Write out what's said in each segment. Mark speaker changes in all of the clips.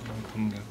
Speaker 1: 감사합니다.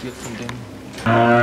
Speaker 1: passiert von dem.